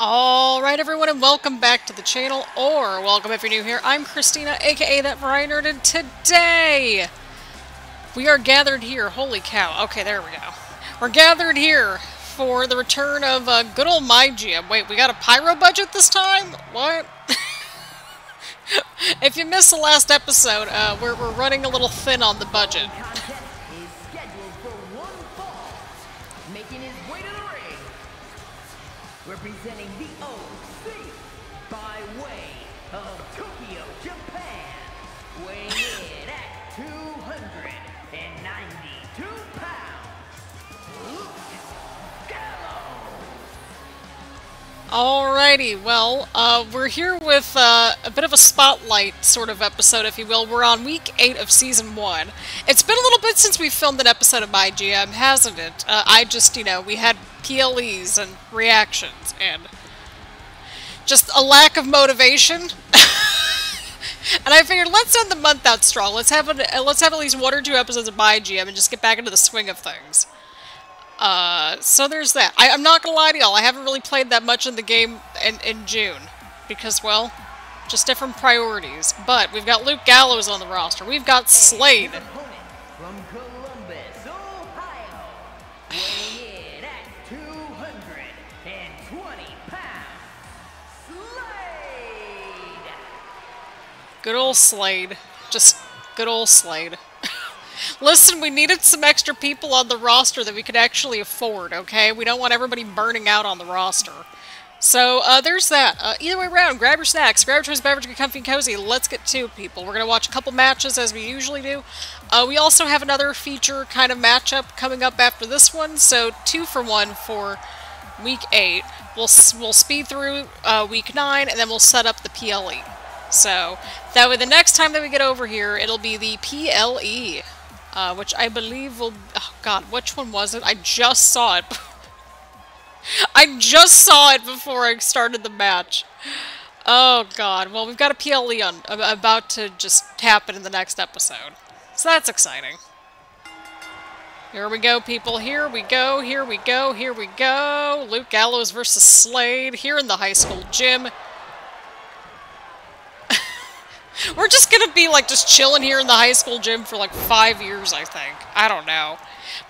Alright everyone and welcome back to the channel, or welcome if you're new here. I'm Christina, aka That Variety Nerd, and today we are gathered here. Holy cow. Okay, there we go. We're gathered here for the return of uh, good old MyGM. Wait, we got a pyro budget this time? What? if you missed the last episode, uh, we're, we're running a little thin on the budget. Alrighty, well, uh, we're here with uh, a bit of a spotlight sort of episode, if you will. We're on week 8 of Season 1. It's been a little bit since we filmed an episode of MyGM, hasn't it? Uh, I just, you know, we had PLEs and reactions and just a lack of motivation. and I figured let's end the month out strong. Let's have an, let's have at least one or two episodes of MyGM and just get back into the swing of things. Uh, so there's that. I, am not gonna lie to y'all, I haven't really played that much in the game in, in June. Because, well, just different priorities. But we've got Luke Gallows on the roster. We've got Slade. Good old Slade. Just good old Slade. Listen, we needed some extra people on the roster that we could actually afford, okay? We don't want everybody burning out on the roster. So, uh, there's that. Uh, either way around, grab your snacks, grab your choice beverage, get comfy and cozy. Let's get to people. We're going to watch a couple matches as we usually do. Uh, we also have another feature kind of matchup coming up after this one, so two for one for week 8. We'll, we'll speed through uh, week 9, and then we'll set up the PLE. So, that way the next time that we get over here, it'll be the PLE, uh, which I believe will... Oh, God, which one was it? I just saw it. I just saw it before I started the match. Oh, God. Well, we've got a PLE on, about to just happen in the next episode. So that's exciting. Here we go, people. Here we go. Here we go. Here we go. Luke Gallows versus Slade here in the high school gym. We're just gonna be like just chilling here in the high school gym for like five years, I think. I don't know.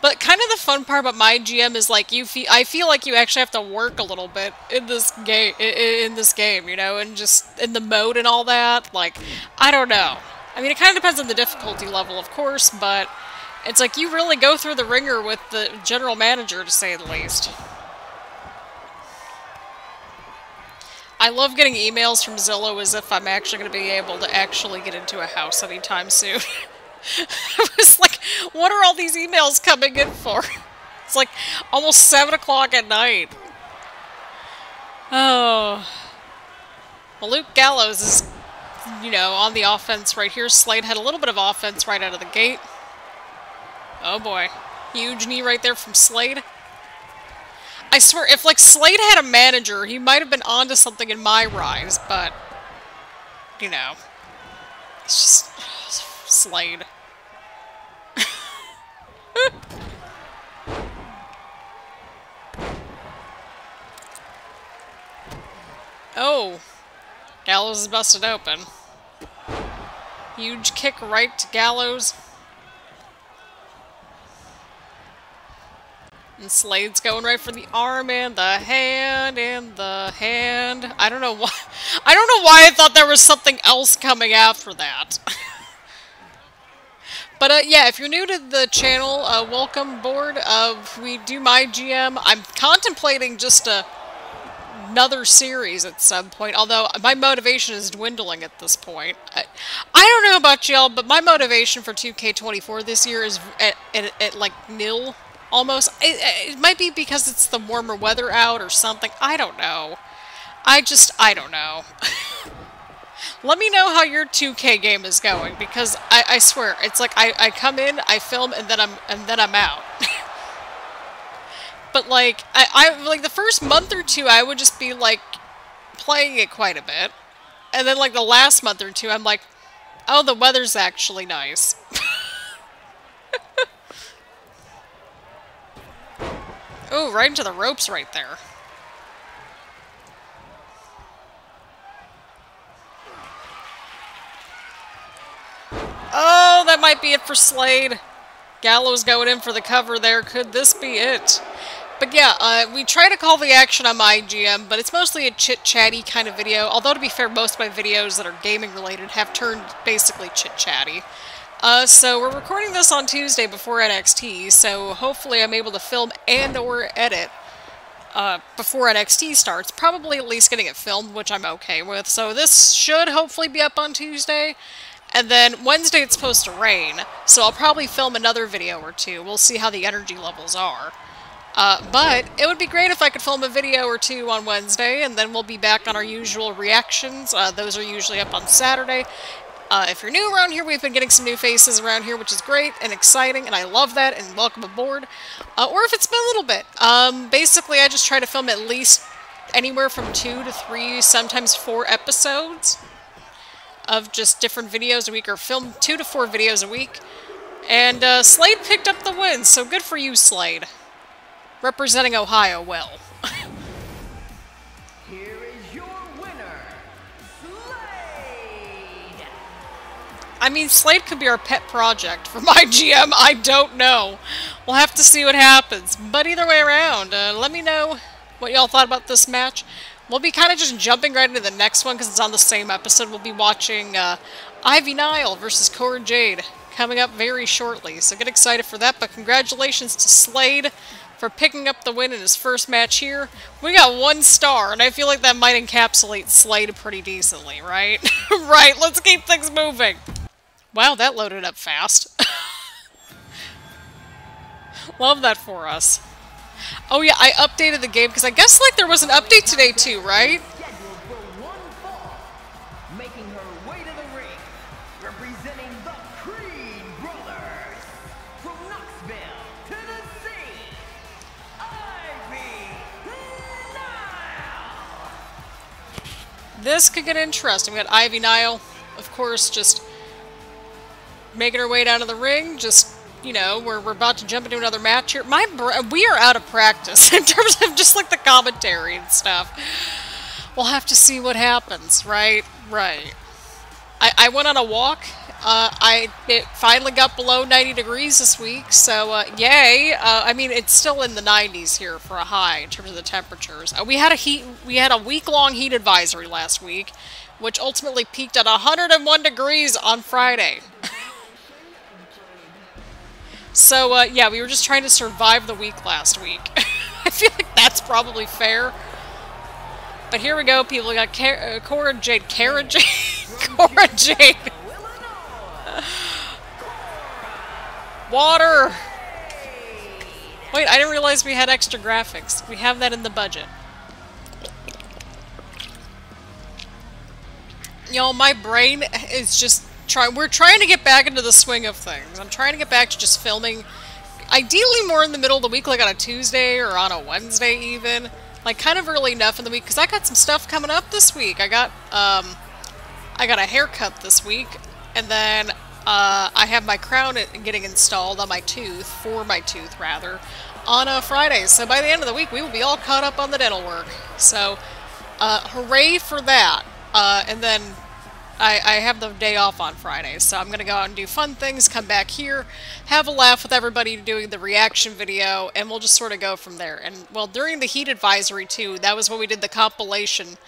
But kind of the fun part about my GM is like you feel I feel like you actually have to work a little bit in this game in this game, you know, and just in the mode and all that. Like I don't know. I mean, it kind of depends on the difficulty level, of course, but it's like you really go through the ringer with the general manager, to say the least. I love getting emails from Zillow as if I'm actually going to be able to actually get into a house anytime soon. I was like, what are all these emails coming in for? It's like almost 7 o'clock at night. Oh. Well, Luke Gallows is, you know, on the offense right here. Slade had a little bit of offense right out of the gate. Oh boy. Huge knee right there from Slade. I swear, if, like, Slade had a manager, he might have been onto something in my rise, but, you know, it's just, Slade. oh, Gallows is busted open. Huge kick right to Gallows. And Slade's going right for the arm and the hand and the hand. I don't know why. I don't know why I thought there was something else coming after that. but uh, yeah, if you're new to the channel, uh, welcome board. Uh, we do my GM. I'm contemplating just a another series at some point, although my motivation is dwindling at this point. I, I don't know about y'all, but my motivation for 2K24 this year is at, at, at like nil almost. It, it might be because it's the warmer weather out or something. I don't know. I just, I don't know. Let me know how your 2K game is going because I, I swear it's like I, I come in, I film, and then I'm and then I'm out. but like I, I like the first month or two, I would just be like playing it quite a bit, and then like the last month or two, I'm like, oh, the weather's actually nice. Oh, right into the ropes right there. Oh, that might be it for Slade. Gallows going in for the cover there. Could this be it? But yeah, uh, we try to call the action on my GM, but it's mostly a chit-chatty kind of video. Although, to be fair, most of my videos that are gaming-related have turned basically chit-chatty. Uh, so we're recording this on Tuesday before NXT, so hopefully I'm able to film and or edit uh, before NXT starts. Probably at least getting it filmed, which I'm okay with. So this should hopefully be up on Tuesday. And then Wednesday it's supposed to rain, so I'll probably film another video or two. We'll see how the energy levels are. Uh, but it would be great if I could film a video or two on Wednesday, and then we'll be back on our usual reactions. Uh, those are usually up on Saturday. Uh, if you're new around here, we've been getting some new faces around here, which is great and exciting, and I love that, and welcome aboard. Uh, or if it's been a little bit. Um, basically, I just try to film at least anywhere from two to three, sometimes four episodes of just different videos a week, or film two to four videos a week. And uh, Slade picked up the win, so good for you, Slade representing Ohio well. I mean, Slade could be our pet project for my GM. I don't know. We'll have to see what happens. But either way around, uh, let me know what y'all thought about this match. We'll be kind of just jumping right into the next one because it's on the same episode. We'll be watching uh, Ivy Nile versus Cora Jade coming up very shortly. So get excited for that. But congratulations to Slade for picking up the win in his first match here. We got one star, and I feel like that might encapsulate Slade pretty decently, right? right, let's keep things moving. Wow, that loaded up fast. Love that for us. Oh yeah, I updated the game, because I guess like there was an update today too, right? Scheduled for one fall, making her way to the ring, representing the Creed Brothers from Knoxville, Tennessee, Ivy Nile. This could get interesting. We got Ivy Nile, of course, just making her way down to the ring, just you know, we're, we're about to jump into another match here. My we are out of practice in terms of just like the commentary and stuff. We'll have to see what happens, right? Right. I, I went on a walk. Uh, I it finally got below 90 degrees this week, so uh, yay! Uh, I mean, it's still in the 90s here for a high in terms of the temperatures. Uh, we had a heat, we had a week-long heat advisory last week, which ultimately peaked at 101 degrees on Friday. So, uh, yeah, we were just trying to survive the week last week. I feel like that's probably fair. But here we go, people. We got Car uh, Cora Jade. Cara Jade? Cora Jade. Water! Wait, I didn't realize we had extra graphics. We have that in the budget. You know, my brain is just trying. We're trying to get back into the swing of things. I'm trying to get back to just filming, ideally more in the middle of the week, like on a Tuesday or on a Wednesday even. Like kind of early enough in the week, because I got some stuff coming up this week. I got, um, I got a haircut this week, and then uh, I have my crown getting installed on my tooth, for my tooth rather, on a Friday. So by the end of the week, we will be all caught up on the dental work. So, uh, hooray for that. Uh, and then I, I have the day off on Friday, so I'm going to go out and do fun things, come back here, have a laugh with everybody doing the reaction video, and we'll just sort of go from there. And, well, during the heat advisory, too, that was when we did the compilation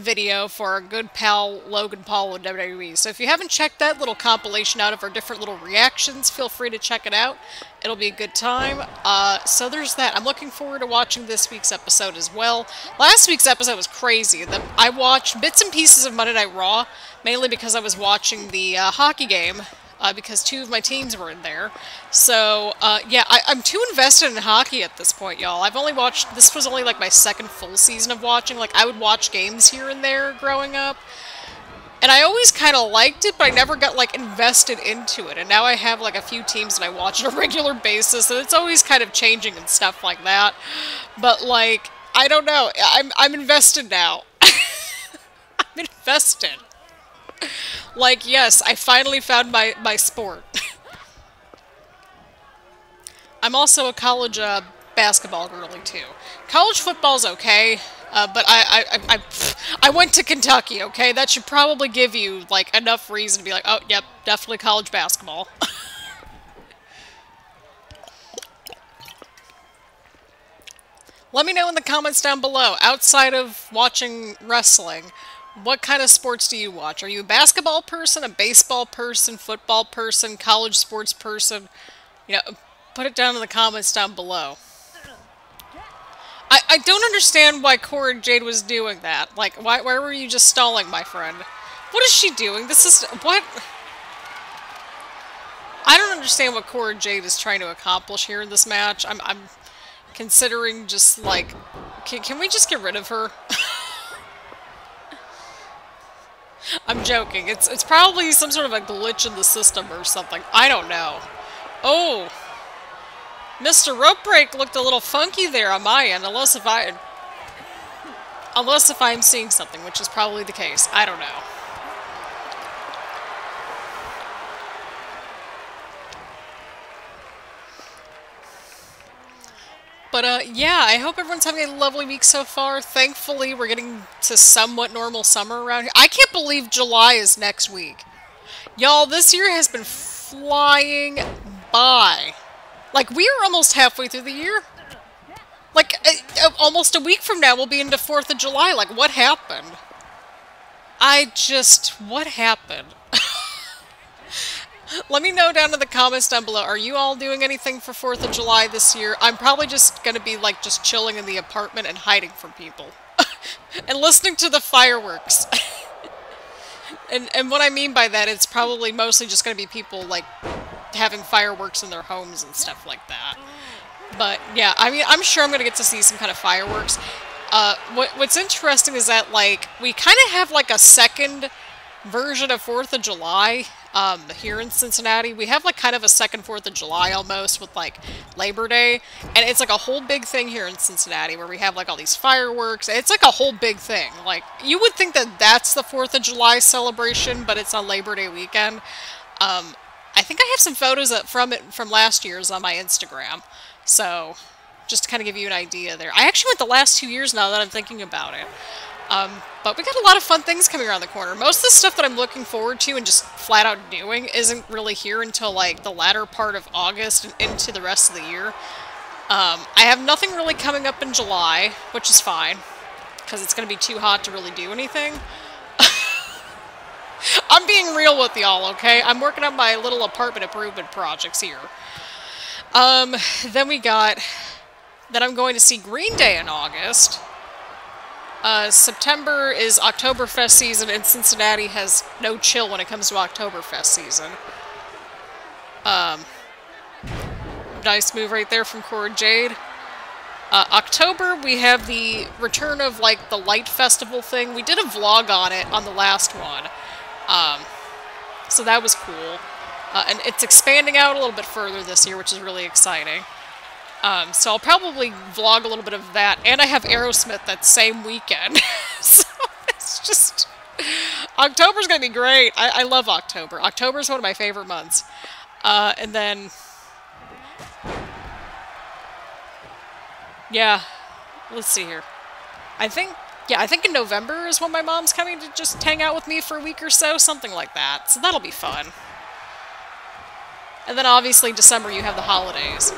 video for our good pal Logan Paul with WWE. So if you haven't checked that little compilation out of our different little reactions, feel free to check it out. It'll be a good time. Uh, so there's that. I'm looking forward to watching this week's episode as well. Last week's episode was crazy. The, I watched bits and pieces of Monday Night Raw, mainly because I was watching the uh, hockey game uh, because two of my teams were in there. So, uh, yeah, I, am too invested in hockey at this point, y'all. I've only watched, this was only like my second full season of watching. Like, I would watch games here and there growing up. And I always kind of liked it, but I never got, like, invested into it. And now I have, like, a few teams that I watch on a regular basis, and it's always kind of changing and stuff like that. But, like, I don't know. I'm, I'm invested now. I'm invested like, yes, I finally found my, my sport. I'm also a college uh, basketball girly, too. College football's okay, uh, but I, I, I, I, I went to Kentucky, okay? That should probably give you, like, enough reason to be like, oh, yep, definitely college basketball. Let me know in the comments down below, outside of watching wrestling, what kind of sports do you watch? Are you a basketball person, a baseball person, football person, college sports person? You know, put it down in the comments down below. I, I don't understand why Cora Jade was doing that. Like, why, why were you just stalling, my friend? What is she doing? This is... What? I don't understand what Cora Jade is trying to accomplish here in this match. I'm, I'm considering just, like... Can, can we just get rid of her? I'm joking. It's, it's probably some sort of a glitch in the system or something. I don't know. Oh! Mr. Rope Break looked a little funky there on my end, unless if I... Unless if I'm seeing something, which is probably the case. I don't know. But, uh, yeah, I hope everyone's having a lovely week so far. Thankfully, we're getting to somewhat normal summer around here. I can't believe July is next week. Y'all, this year has been flying by. Like, we are almost halfway through the year. Like, uh, uh, almost a week from now, we'll be into 4th of July. Like, what happened? I just... What happened? Let me know down in the comments down below. Are you all doing anything for 4th of July this year? I'm probably just going to be, like, just chilling in the apartment and hiding from people. and listening to the fireworks. and, and what I mean by that, it's probably mostly just going to be people, like, having fireworks in their homes and stuff like that. But yeah, I mean, I'm sure I'm gonna get to see some kind of fireworks. Uh, what, what's interesting is that like we kind of have like a second version of Fourth of July um, here in Cincinnati. We have like kind of a second Fourth of July almost with like Labor Day, and it's like a whole big thing here in Cincinnati where we have like all these fireworks. It's like a whole big thing. Like you would think that that's the Fourth of July celebration, but it's on Labor Day weekend. Um, I think I have some photos from it from last year's on my Instagram. So, just to kind of give you an idea there. I actually went the last two years now that I'm thinking about it. Um, but we got a lot of fun things coming around the corner. Most of the stuff that I'm looking forward to and just flat out doing isn't really here until like the latter part of August and into the rest of the year. Um, I have nothing really coming up in July, which is fine, because it's going to be too hot to really do anything. I'm being real with y'all, okay? I'm working on my little apartment improvement projects here. Um, then we got that I'm going to see Green Day in August. Uh, September is Oktoberfest season, and Cincinnati has no chill when it comes to Oktoberfest season. Um, nice move right there from Cora Jade. Uh, October, we have the return of, like, the Light Festival thing. We did a vlog on it on the last one. Um, so that was cool. Uh, and it's expanding out a little bit further this year, which is really exciting. Um, so I'll probably vlog a little bit of that. And I have Aerosmith that same weekend. so it's just... October's going to be great. I, I love October. October is one of my favorite months. Uh, and then... Yeah. Let's see here. I think yeah, I think in November is when my mom's coming to just hang out with me for a week or so, something like that. So that'll be fun. And then obviously December you have the holidays.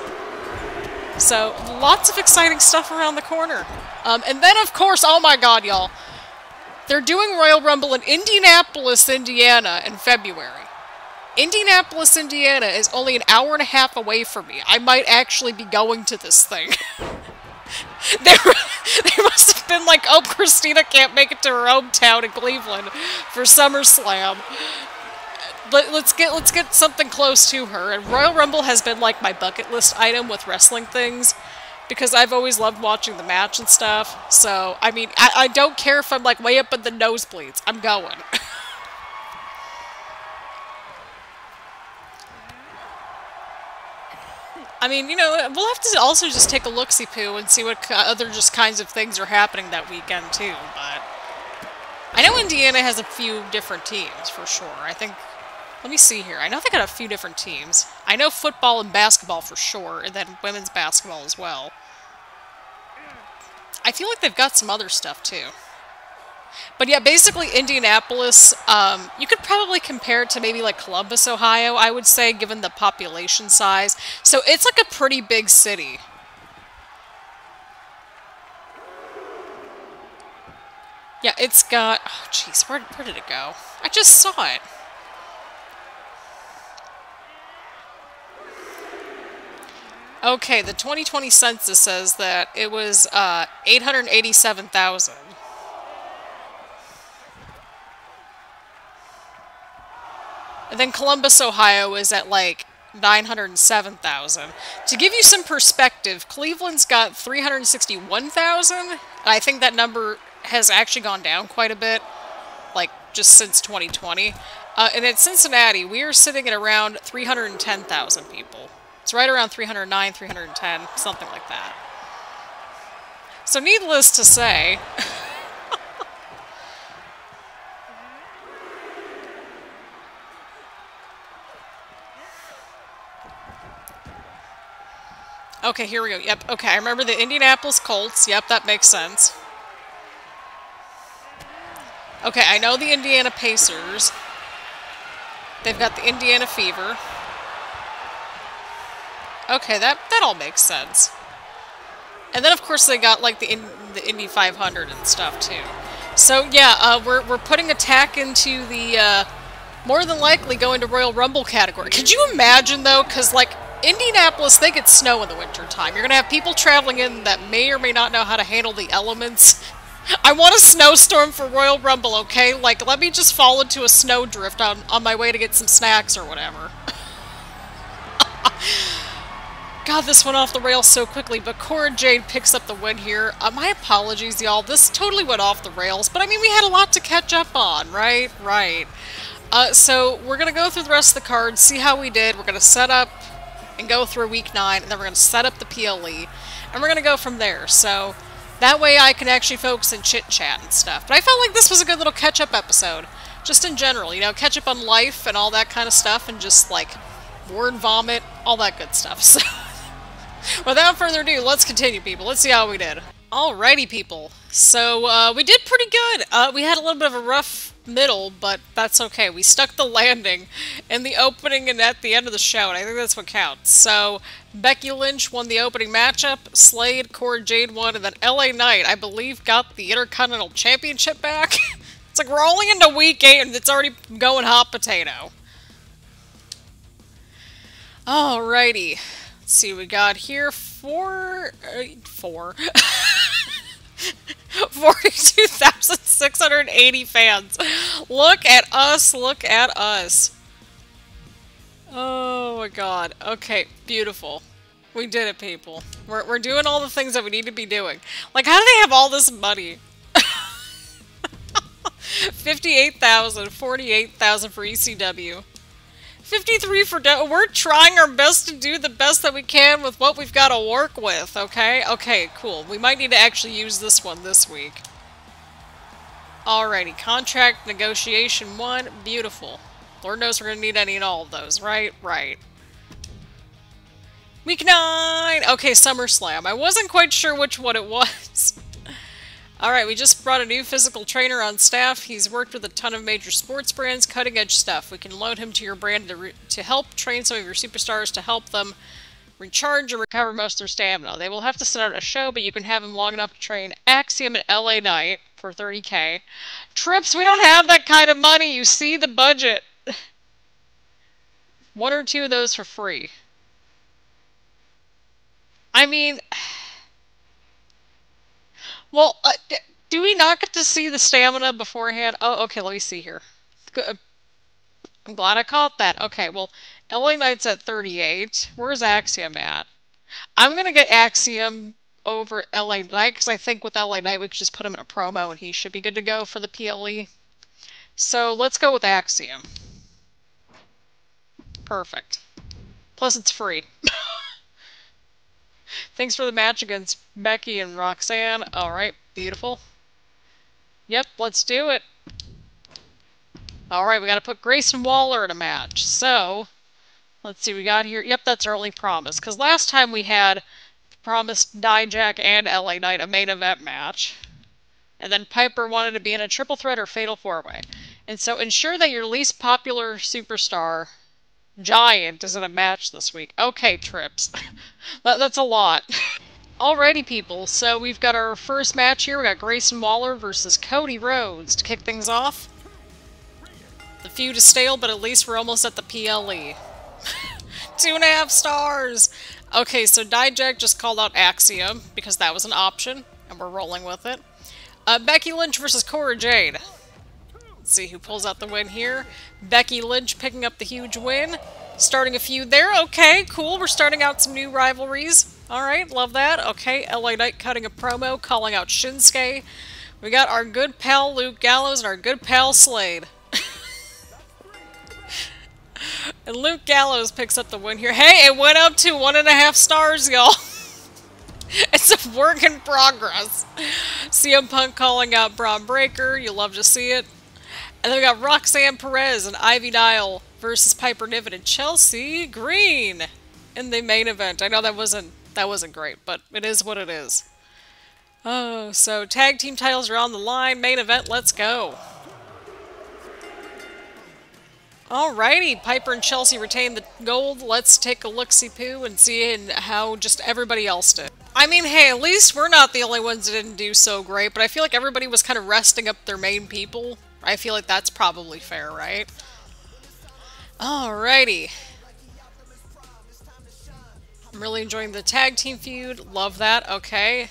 So lots of exciting stuff around the corner. Um, and then of course, oh my god, y'all. They're doing Royal Rumble in Indianapolis, Indiana in February. Indianapolis, Indiana is only an hour and a half away from me. I might actually be going to this thing. they, were, they must have been like, oh, Christina can't make it to her hometown in Cleveland for SummerSlam. Let, let's get let's get something close to her. And Royal Rumble has been like my bucket list item with wrestling things because I've always loved watching the match and stuff. So, I mean, I, I don't care if I'm like way up in the nosebleeds. I'm going. I mean, you know, we'll have to also just take a look-see poo and see what other just kinds of things are happening that weekend too. But I know Indiana has a few different teams for sure. I think. Let me see here. I know they got a few different teams. I know football and basketball for sure, and then women's basketball as well. I feel like they've got some other stuff too. But yeah, basically Indianapolis, um, you could probably compare it to maybe like Columbus, Ohio, I would say, given the population size. So it's like a pretty big city. Yeah, it's got... Oh, jeez, where, where did it go? I just saw it. Okay, the 2020 census says that it was uh, 887,000. And then Columbus, Ohio is at like 907,000. To give you some perspective, Cleveland's got 361,000. I think that number has actually gone down quite a bit, like just since 2020. Uh, and at Cincinnati, we are sitting at around 310,000 people. It's right around 309, 310, something like that. So needless to say... Okay, here we go. Yep, okay, I remember the Indianapolis Colts. Yep, that makes sense. Okay, I know the Indiana Pacers. They've got the Indiana Fever. Okay, that, that all makes sense. And then, of course, they got, like, the, in, the Indy 500 and stuff, too. So, yeah, uh, we're, we're putting attack into the, uh, more than likely going to Royal Rumble category. Could you imagine, though? Because, like, Indianapolis, they get snow in the wintertime. You're going to have people traveling in that may or may not know how to handle the elements. I want a snowstorm for Royal Rumble, okay? Like, let me just fall into a snowdrift on, on my way to get some snacks or whatever. God, this went off the rails so quickly, but Cora Jade picks up the win here. Uh, my apologies, y'all. This totally went off the rails, but I mean, we had a lot to catch up on, right? Right. Uh, so, we're going to go through the rest of the cards, see how we did. We're going to set up and go through week 9, and then we're going to set up the PLE, and we're going to go from there. So, that way I can actually focus and chit-chat and stuff. But I felt like this was a good little catch-up episode. Just in general, you know, catch up on life and all that kind of stuff, and just, like, word vomit, all that good stuff. So... Without further ado, let's continue, people. Let's see how we did. Alrighty, people. So, uh, we did pretty good. Uh, we had a little bit of a rough middle, but that's okay. We stuck the landing in the opening and at the end of the show, and I think that's what counts. So, Becky Lynch won the opening matchup, Slade, Cora Jade won, and then LA Knight, I believe, got the Intercontinental Championship back. it's like we're only into week 8 and it's already going hot potato. Alrighty. Let's see, we got here four, uh, four, 42,680 fans. Look at us, look at us. Oh my god. Okay, beautiful. We did it, people. We're, we're doing all the things that we need to be doing. Like, how do they have all this money? 58,000, 48,000 for ECW. 53 for We're trying our best to do the best that we can with what we've got to work with, okay? Okay, cool. We might need to actually use this one this week. Alrighty, contract negotiation one, beautiful. Lord knows we're going to need any and all of those, right? Right. Week 9! Okay, SummerSlam. I wasn't quite sure which one it was. Alright, we just brought a new physical trainer on staff. He's worked with a ton of major sports brands, cutting edge stuff. We can load him to your brand to, to help train some of your superstars to help them recharge and recover most of their stamina. They will have to set out a show, but you can have him long enough to train Axiom and LA Knight for 30k. Trips, we don't have that kind of money. You see the budget. One or two of those for free. I mean... Well, uh, do we not get to see the stamina beforehand? Oh, okay, let me see here. I'm glad I caught that. Okay, well, LA Knight's at 38. Where's Axiom at? I'm going to get Axiom over LA Knight because I think with LA Knight we could just put him in a promo and he should be good to go for the PLE. So let's go with Axiom. Perfect. Plus it's free. Thanks for the match against Becky and Roxanne. Alright, beautiful. Yep, let's do it. Alright, we gotta put Grayson Waller in a match. So, let's see, we got here. Yep, that's early promise. Because last time we had promised Dijak and LA Knight a main event match. And then Piper wanted to be in a triple threat or fatal four way. And so ensure that your least popular superstar Giant is in a match this week. Okay, Trips. that, that's a lot. Alrighty, people. So we've got our first match here. We got Grayson Waller versus Cody Rhodes to kick things off. The feud is stale, but at least we're almost at the PLE. Two and a half stars! Okay, so Dijak just called out Axiom, because that was an option, and we're rolling with it. Uh, Becky Lynch versus Cora Jade. Let's see who pulls out the win here. Becky Lynch picking up the huge win. Starting a feud there. Okay, cool. We're starting out some new rivalries. Alright, love that. Okay, LA Knight cutting a promo, calling out Shinsuke. We got our good pal Luke Gallows and our good pal Slade. and Luke Gallows picks up the win here. Hey, it went up to one and a half stars, y'all. it's a work in progress. CM Punk calling out Bron Breakker. You love to see it. And then we got Roxanne Perez and Ivy Nile versus Piper Niven and Chelsea Green in the main event. I know that wasn't that wasn't great, but it is what it is. Oh, so tag team titles are on the line. Main event, let's go. Alrighty, Piper and Chelsea retain the gold. Let's take a look-see-poo and see how just everybody else did. I mean, hey, at least we're not the only ones that didn't do so great, but I feel like everybody was kind of resting up their main people. I feel like that's probably fair, right? Alrighty. I'm really enjoying the tag team feud. Love that. Okay.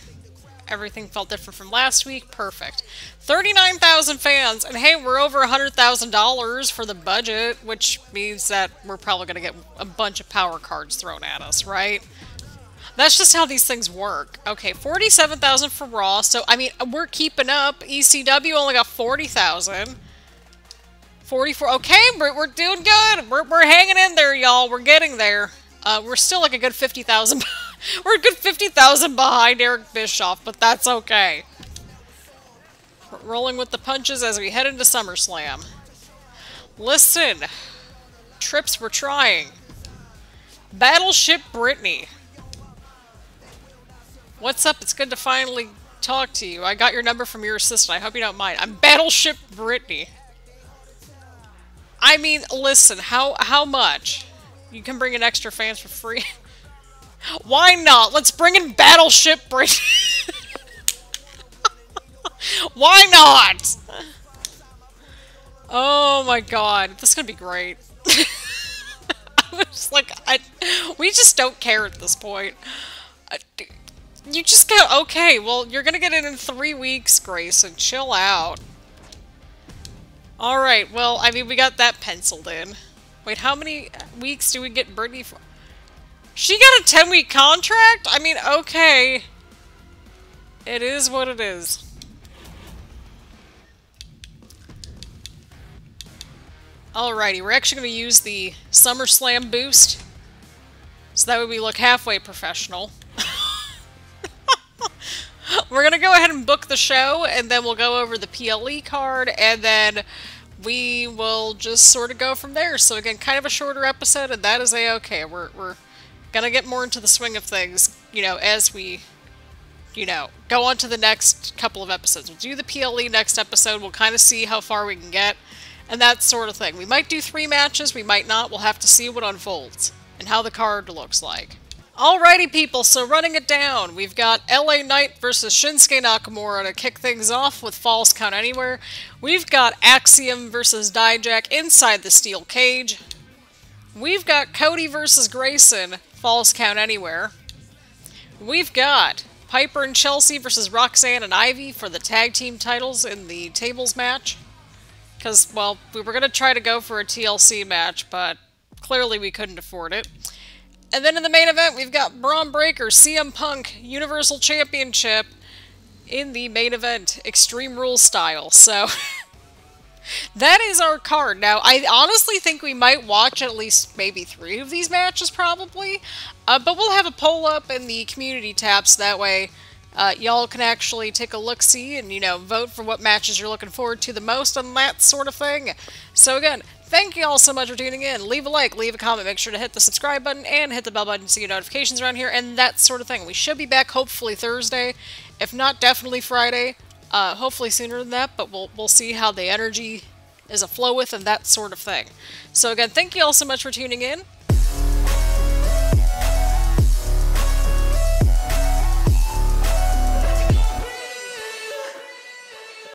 Everything felt different from last week. Perfect. 39,000 fans. And hey, we're over $100,000 for the budget, which means that we're probably going to get a bunch of power cards thrown at us, right? That's just how these things work. Okay, 47,000 for Raw. So, I mean, we're keeping up. ECW only got 40,000. 44. Okay, we're, we're doing good. We're, we're hanging in there, y'all. We're getting there. Uh, we're still like a good 50,000. we're a good 50,000 behind Eric Bischoff, but that's okay. Rolling with the punches as we head into SummerSlam. Listen. Trips we're trying. Battleship Brittany. What's up? It's good to finally talk to you. I got your number from your assistant. I hope you don't mind. I'm Battleship Brittany. I mean, listen, how how much? You can bring in extra fans for free. Why not? Let's bring in Battleship Bridge. Why not? Oh my god, this is gonna be great. I was like, I, we just don't care at this point. Uh, you just go, okay, well, you're gonna get it in three weeks, Grayson. Chill out. Alright, well, I mean, we got that penciled in. Wait, how many weeks do we get Brittany for? She got a 10-week contract? I mean, okay. It is what it is. Alrighty, we're actually going to use the SummerSlam boost. So that way we look halfway professional. We're going to go ahead and book the show, and then we'll go over the PLE card, and then we will just sort of go from there. So again, kind of a shorter episode, and that is a-okay. We're, we're gonna get more into the swing of things, you know, as we, you know, go on to the next couple of episodes. We'll do the PLE next episode. We'll kind of see how far we can get, and that sort of thing. We might do three matches, we might not. We'll have to see what unfolds and how the card looks like. Alrighty, people, so running it down, we've got LA Knight versus Shinsuke Nakamura to kick things off with Falls Count Anywhere. We've got Axiom versus Dijak inside the steel cage. We've got Cody versus Grayson, Falls Count Anywhere. We've got Piper and Chelsea versus Roxanne and Ivy for the tag team titles in the tables match. Because, well, we were going to try to go for a TLC match, but clearly we couldn't afford it. And then in the main event, we've got Bron Breakker, CM Punk, Universal Championship in the main event, Extreme Rules style. So, that is our card. Now, I honestly think we might watch at least maybe three of these matches, probably. Uh, but we'll have a poll up in the community tabs, so that way uh, y'all can actually take a look-see and, you know, vote for what matches you're looking forward to the most and that sort of thing. So again, Thank you all so much for tuning in. Leave a like, leave a comment, make sure to hit the subscribe button and hit the bell button to get notifications around here and that sort of thing. We should be back hopefully Thursday, if not definitely Friday. Uh, hopefully sooner than that, but we'll, we'll see how the energy is a flow with and that sort of thing. So again, thank you all so much for tuning in.